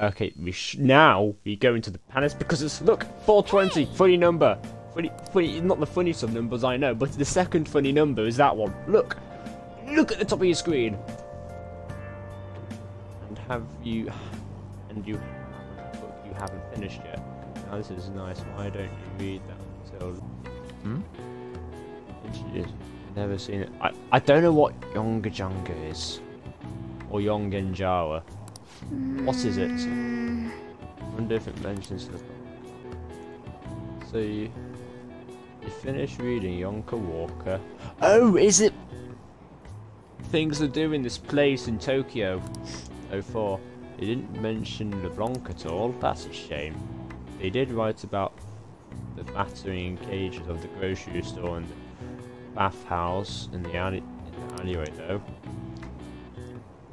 Okay, we now we go into the palace because it's look 420 funny number. Funny, funny, not the funniest of numbers I know, but the second funny number is that one. Look, look at the top of your screen. And have you, and you, you haven't finished yet. Now this is nice. Why don't you read that until? Hmm. Introduced. Never seen it. I I don't know what Yonga is, or Yongenjawa. What is it? Mm. wonder if it mentions the. So you, you finish reading Yonka Walker. Oh, is it? Things to do in this place in Tokyo. 04. They didn't mention LeBlanc at all. That's a shame. They did write about the battering cages of the grocery store and the bathhouse in the alley in the alleyway though.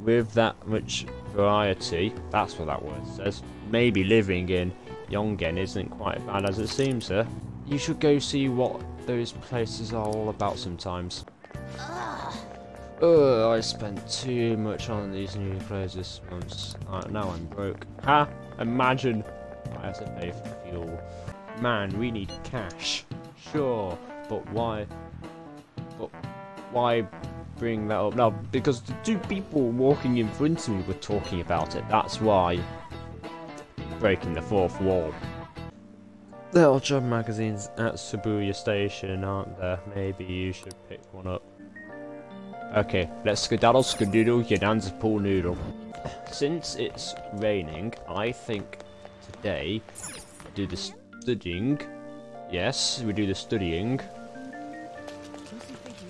With that much variety, that's what that word says, maybe living in Yongen isn't quite as bad as it seems, sir. You should go see what those places are all about sometimes. Ugh, I spent too much on these new clothes this month. Uh, now I'm broke. Ha! Imagine I have to pay for fuel. Man, we need cash. Sure, but why? But why bring that up now? Because the two people walking in front of me were talking about it. That's why. Breaking the fourth wall. There are job magazines at Shibuya Station, aren't there? Maybe you should pick one up. Okay, let's skedaddle skedoodle your nan's pool noodle. Since it's raining, I think today do the studying. Yes, we do the studying.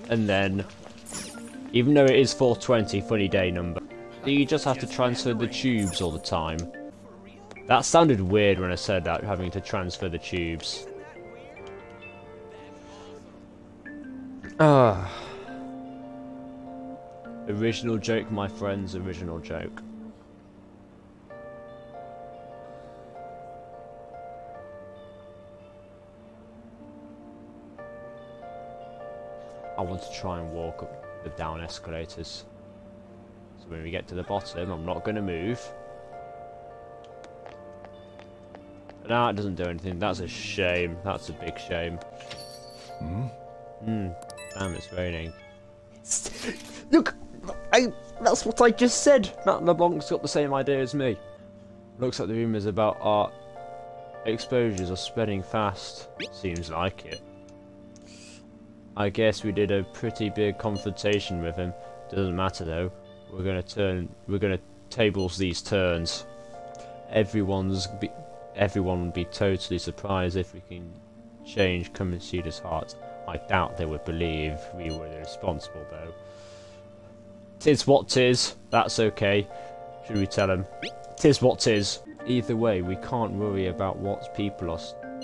And then, even though it is 420 funny day number, do you just have to transfer the tubes all the time? That sounded weird when I said that, having to transfer the tubes. Ah. Original joke, my friends, original joke. I want to try and walk up the down escalators. So when we get to the bottom, I'm not going to move. No, it doesn't do anything. That's a shame. That's a big shame. Hmm? Hmm. Damn, it's raining. Look! I, that's what I just said! Matt LeBlanc's got the same idea as me. Looks like the rumours about art exposures are spreading fast. Seems like it. I guess we did a pretty big confrontation with him. Doesn't matter though. We're gonna turn. We're gonna tables these turns. Everyone's. Be, everyone would be totally surprised if we can change Kamoshida's heart. I doubt they would believe we were responsible though. Tis what tis. That's okay. Should we tell him? Tis what tis. Either way, we can't worry about what people are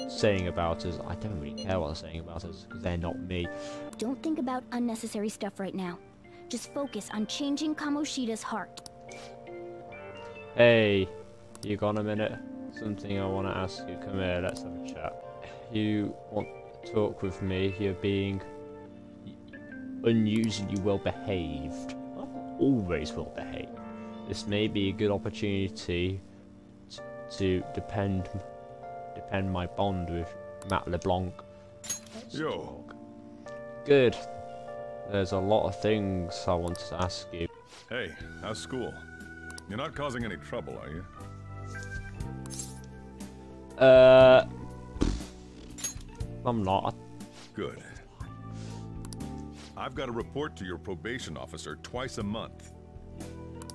saying about us. I don't really care what they're saying about us because they're not me. Don't think about unnecessary stuff right now. Just focus on changing Kamoshida's heart. Hey, you got a minute? Something I want to ask you. Come here, let's have a chat. You want to talk with me? You're being unusually well behaved. I'm always well behaved. This may be a good opportunity to, to depend depend my bond with Matt LeBlanc. Yo. Good. There's a lot of things I wanted to ask you. Hey, how's school? You're not causing any trouble, are you? Uh, I'm not. Good. I've got to report to your probation officer twice a month.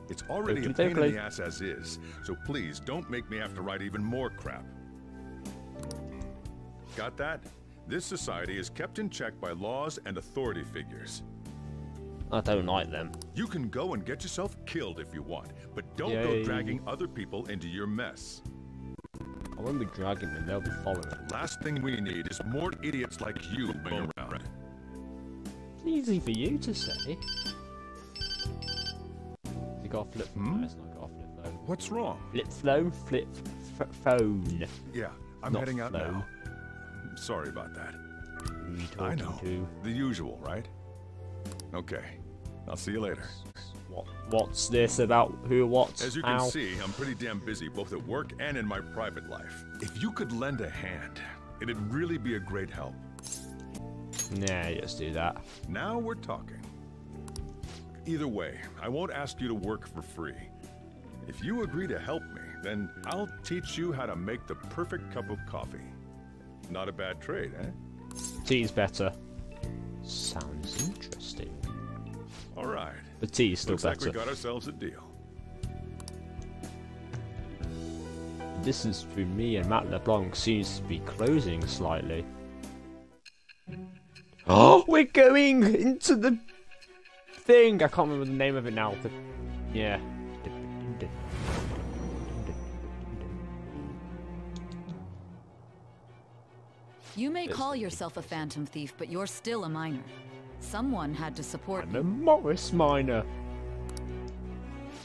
It's already a pain in the ass as is, so please don't make me have to write even more crap. Got that? This society is kept in check by laws and authority figures. I don't like them. You can go and get yourself killed if you want, but don't Yay. go dragging other people into your mess. I won't be dragging them, they'll be following. Last thing we need is more idiots like you being around. Easy for you to say. You got flip Hmm? no, it's not got a flip phone. What's wrong? Flip phone, flip f phone. Yeah, I'm Not heading out flow. now. Sorry about that. I know. to? The usual, right? Okay. I'll see you later. what what's this about who what As you can see, I'm pretty damn busy both at work and in my private life. If you could lend a hand, it'd really be a great help. Nah, just do that. Now we're talking. Either way, I won't ask you to work for free. If you agree to help me, then I'll teach you how to make the perfect cup of coffee. Not a bad trade, eh? Tea's better. Sounds interesting. All right. The tea is still Looks better. like we got ourselves a deal. distance between me and Matt LeBlanc seems to be closing slightly. Oh, we're going into the thing. I can't remember the name of it now. The, yeah. You may call yourself a phantom thief, but you're still a miner. Someone had to support I'm a you. Morris Minor.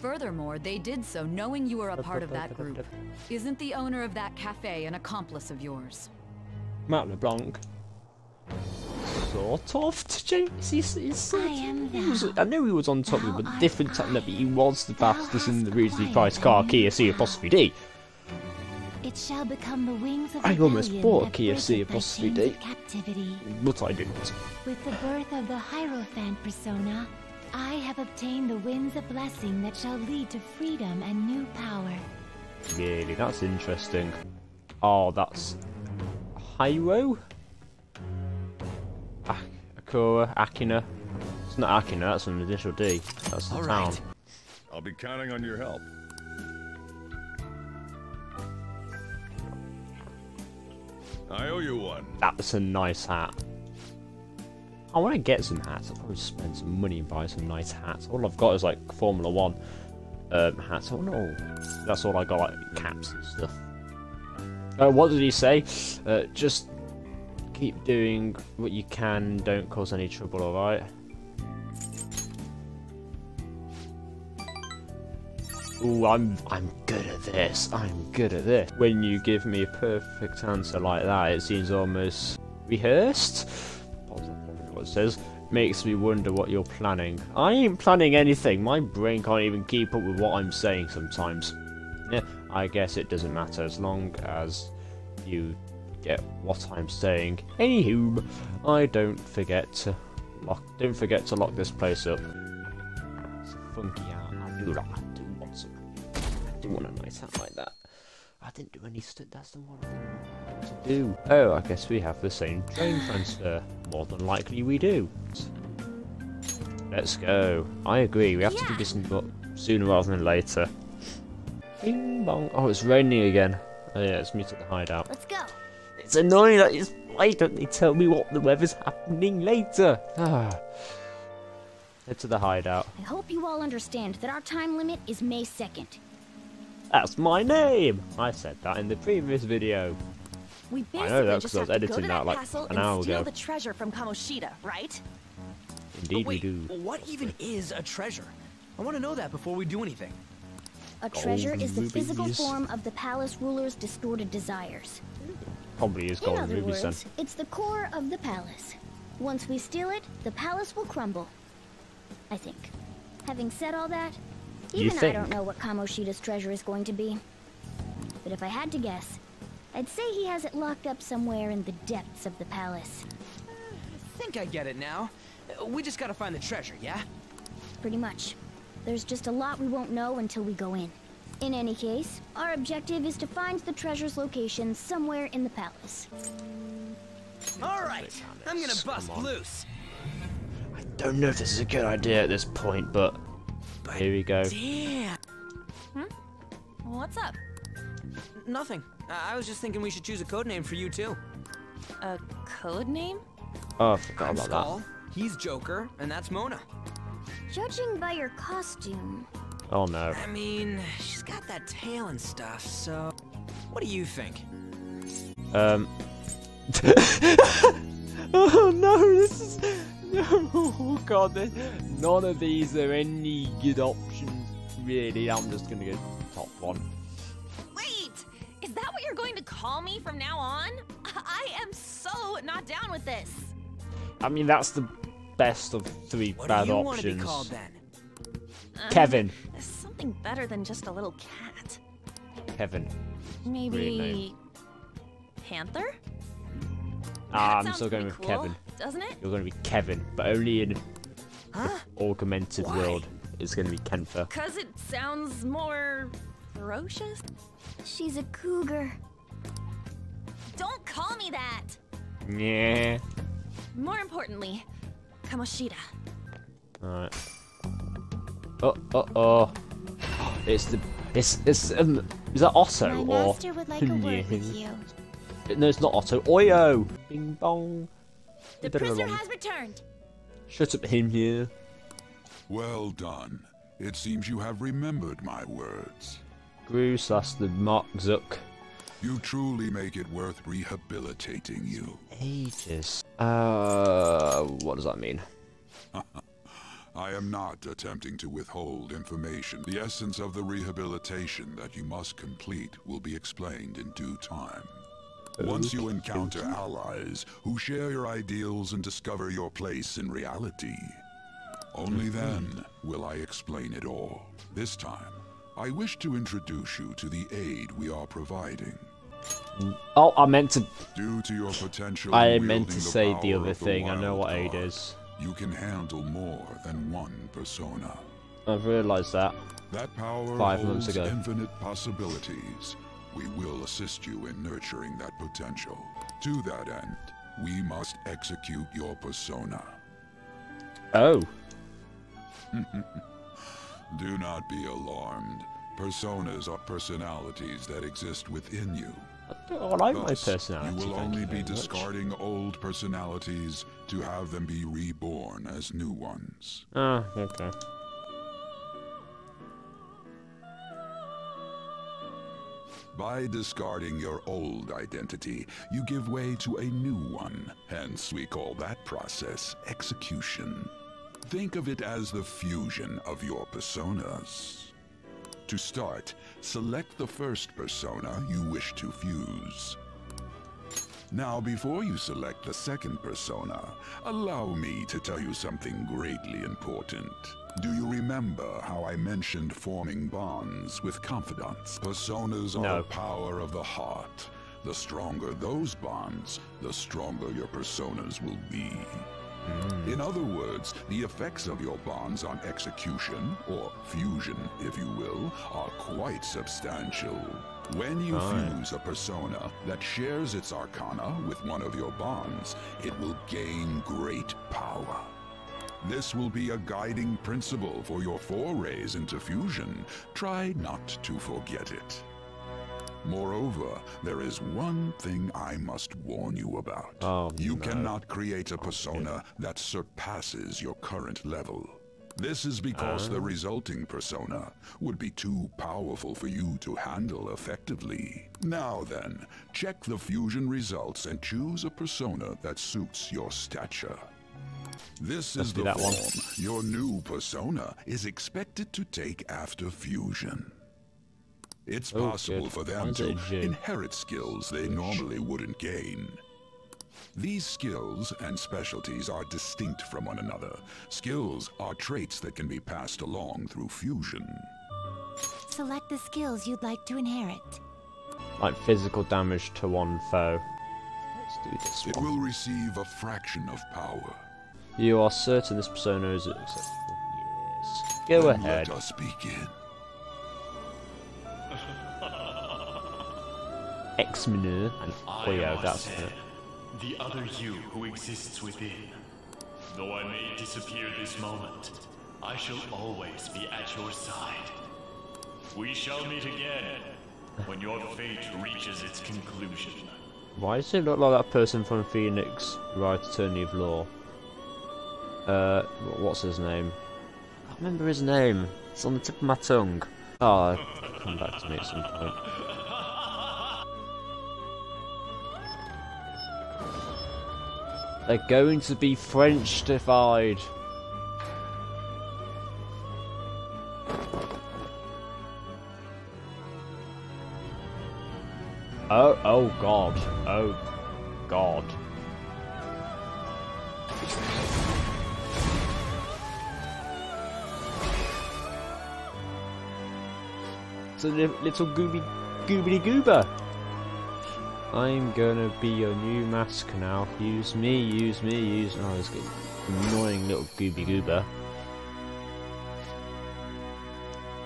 Furthermore, they did so knowing you were a part of that group. Isn't the owner of that cafe an accomplice of yours? Matt LeBlanc. Sort of. James, he's, he's sort I am he was- I knew he was on top of it, but different art time. But he was the Thou fastest in the reasonably acquired priced car, a Kia new C apostrophe D. It shall become the wings of I almost bought a that Kia break C up thy D. captivity. But I didn't. With the birth of the Hierophant persona, I have obtained the winds of blessing that shall lead to freedom and new power. Really, that's interesting. Oh, that's Hyro? Ak- Akura, Akina. It's not Akina, that's an initial D. That's the All town. right. I'll be counting on your help. I owe you one. That's a nice hat. I want to get some hats. I'll probably spend some money and buy some nice hats. All I've got is like Formula One um, hats. Oh no, that's all I got, like caps and stuff. Uh, what did he say? Uh, just keep doing what you can. Don't cause any trouble. All right. I'm I'm good at this. I'm good at this. When you give me a perfect answer like that, it seems almost rehearsed. What says makes me wonder what you're planning. I ain't planning anything. My brain can't even keep up with what I'm saying sometimes. Yeah, I guess it doesn't matter as long as you get what I'm saying. Anywho, I don't forget to lock. Don't forget to lock this place up. It's a funky. I do like. I do want a nice hat like that. I didn't do any st- That's the one I didn't want to do. Oh, I guess we have the same train transfer. More than likely we do. Let's go. I agree. We have to do this in, but sooner rather than later. Bing bong. Oh, it's raining again. Oh yeah, it's me at the hideout. Let's go. It's annoying that it's. Why don't they tell me what the weather's happening later? Ah. Head to the hideout. I hope you all understand that our time limit is May 2nd. That's my name. I said that in the previous video. We I know basically that 'cause just I was have to go editing to that, that like, castle an and hour steal ago. the treasure from Kamoshida, right? Indeed, wait, we do. what even is a treasure? I want to know that before we do anything. A treasure is the Golden physical form of the palace ruler's distorted desires. Probably is In golden other rubies then. words, it's the core of the palace. Once we steal it, the palace will crumble. I think. Having said all that, You even I don't know what Kamoshida's treasure is going to be. But if I had to guess, I'd say he has it locked up somewhere in the depths of the palace. I think I get it now. We just gotta find the treasure, yeah? Pretty much. There's just a lot we won't know until we go in. In any case, our objective is to find the treasure's location somewhere in the palace. All right, I'm gonna bust loose. I don't know if this is a good idea at this point, but here we go. Damn. What's up? Nothing. I I was just thinking we should choose a code name for you too. A code name? Oh, I forgot I'm about Skull. He's Joker, and that's Mona. Judging by your costume. Oh no. I mean, she's got that tail and stuff, so. What do you think? Um. oh no, this is. Oh god, none of these are any good options, really. I'm just gonna go top one. Wait! Is that what you're going to call me from now on? I am so not down with this. I mean, that's the best of three What bad do you want to be options. called then? Um, Kevin. Something better than just a little cat. Kevin. Maybe. Panther? Ah, I'm still going with cool, Kevin. Doesn't it? You're going to be Kevin, but only in Huh? augmented Why? world. It's going to be Kentha. Cause it sounds more ferocious. She's a cougar. Don't call me that. Yeah. More importantly, Kamoshida. Alright. Oh, oh, oh. It's the. It's. It's. Um, is that Otto My or. master would like a word with you. No, it's not Otto. Oyo! Bing bong. The prisoner has returned. Shut up, him here. Well done. It seems you have remembered my words. Groose, that's the Mark Zuck. You truly make it worth rehabilitating you. Ages. Uh, what does that mean? I am not attempting to withhold information. The essence of the rehabilitation that you must complete will be explained in due time. Once you encounter allies who share your ideals and discover your place in reality, only mm-hmm. then will I explain it all. This time, I wish to introduce you to the aid we are providing. Mm. Oh, I meant to. Due to your potential I meant to say the other of the thing. I know what aid card, is. You can handle more than one persona. I've realised that. That power Five holds months ago. infinite possibilities. We will assist you in nurturing that potential. To that end, we must execute your persona. Oh. Do not be alarmed. Personas are personalities that exist within you. I don't like my personality. You will only very be much. discarding old personalities to have them be reborn as new ones. Ah, okay. By discarding your old identity, you give way to a new one. Hence, we call that process execution. Think of it as the fusion of your personas. To start, select the first persona you wish to fuse. Now, before you select the second persona, allow me to tell you something greatly important. Do you remember how I mentioned forming bonds with confidants? Personas are the power of the heart. The stronger those bonds, the stronger your personas will be. Hmm. In other words, the effects of your bonds on execution, or fusion, if you will, are quite substantial. When you fuse a persona that shares its arcana with one of your bonds, it will gain great power. This will be a guiding principle for your forays into fusion. Try not to forget it. Moreover, there is one thing I must warn you about. Oh, you no. cannot create a persona that surpasses your current level. This is because Ah. the resulting persona would be too powerful for you to handle effectively. Now then, check the fusion results and choose a persona that suits your stature. This Must is the that one. form your new persona is expected to take after fusion. It's Oh, possible good. for them to inherit skills they normally wouldn't gain. These skills and specialties are distinct from one another. Skills are traits that can be passed along through fusion. Select the skills you'd like to inherit. Like physical damage to one foe. Let's do this It one. will receive a fraction of power. You are certain this persona is acceptable? Yes. Go Then ahead. Let us begin. X-Menu and I Oyo, am that's Arsene, it. the other you who exists within. Though I may disappear this moment, I shall always be at your side. We shall meet again when your fate reaches its conclusion. Why does it look like that person from Phoenix, Wright Attorney of Law? Uh, what's his name? I can't remember his name. It's on the tip of my tongue. Oh, come back to me at some point. They're going to be French-ified. Oh, oh god. Oh god. A li little gooby goobity goober. I'm gonna be your new mask now. Use me, use me, use. Oh, this annoying little gooby goober.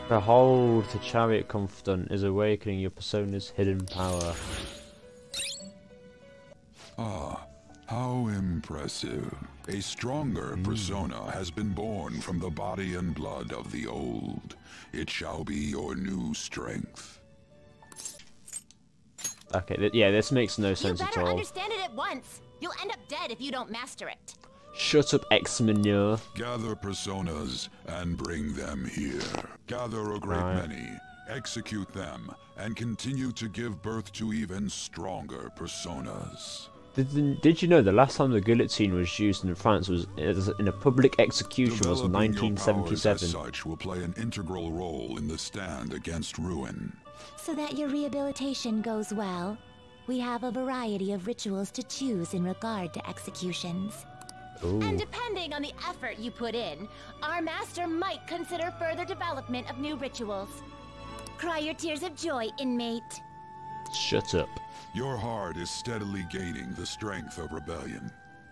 Behold, the chariot confidant is awakening your persona's hidden power. Ah, how impressive. A stronger Hmm. persona has been born from the body and blood of the old. It shall be your new strength. Okay, th yeah, this makes no sense at all. You better understand it at once. You'll end up dead if you don't master it. Shut up, ex-manure. Gather personas and bring them here. Gather a great Right. many, execute them, and continue to give birth to even stronger personas. Did, did you know the last time the guillotine was used in France was in a public execution was Developing your as 1977? such will play an integral role in the stand against ruin. So that your rehabilitation goes well, we have a variety of rituals to choose in regard to executions. Ooh. And depending on the effort you put in, our master might consider further development of new rituals. Cry your tears of joy, inmate. Shut up. Your heart is steadily gaining the strength of rebellion.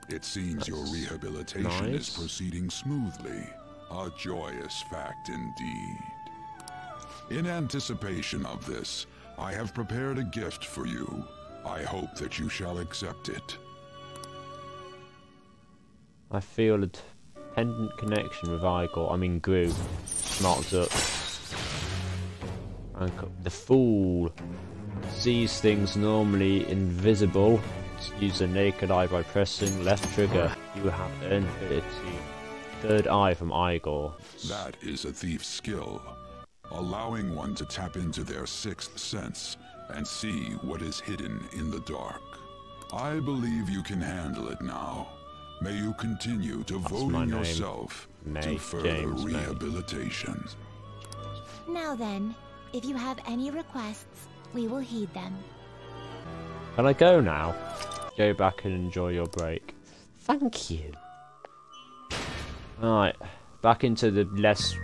It seems your rehabilitation nice. is proceeding smoothly. A joyous fact indeed. In anticipation of this, I have prepared a gift for you. I hope that you shall accept it. I feel a dependent connection with Igor. I mean, Gru. Marked up. And the fool sees things normally invisible. Use the naked eye by pressing left trigger. You have earned ability. Third eye from Igor. That is a thief's skill, allowing one to tap into their sixth sense and see what is hidden in the dark. I believe you can handle it now. May you continue my devoting name. yourself May to further James May. rehabilitation. Now then, if you have any requests, we will heed them. Can I go now? Go back and enjoy your break. Thank you. Alright, back into the less.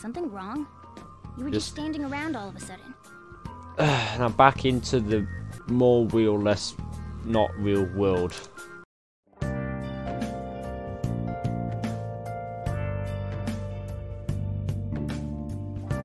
Something wrong? You were just Just- standing around all of a sudden. now back into the more real, less not real world.